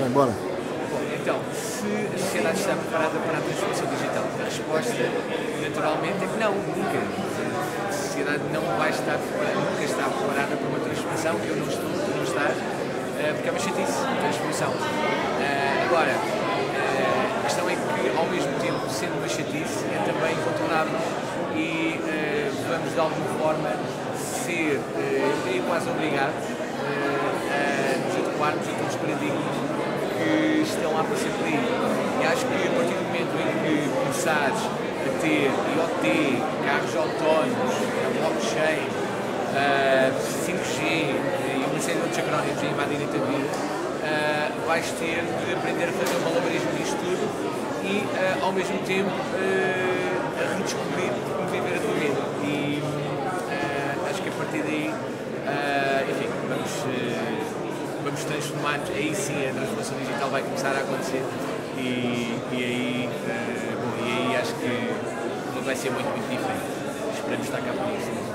Vai embora. Então, se a sociedade está preparada para a transformação digital? A resposta, naturalmente, é que não, nunca. A sociedade não vai estar preparada, nunca está preparada para uma transformação, eu não estou, não estás, eh, porque é uma chatice, transformação. Eh, agora, eh, a questão é que, ao mesmo tempo, sendo uma chatice, é também contornável e vamos, de alguma forma, ser, eu diria quase obrigados a nos adequarmos a todos os paradigmas aí. E acho que a partir do momento em que começares a ter IoT, carros autónomos, blockchain, uh, 5G e uma série de outros acrónimos a invadirem a vida, uh, vais ter de aprender a fazer o malabarismo disto tudo e, uh, ao mesmo tempo, uh, a redescobrir como viver a tua vida. E acho que a partir daí, enfim, vamos vamos transformar, aí sim a transformação digital vai começar a acontecer e, e aí, uh, bom, e aí acho que vai ser muito, muito diferente. Esperamos estar cá para isso.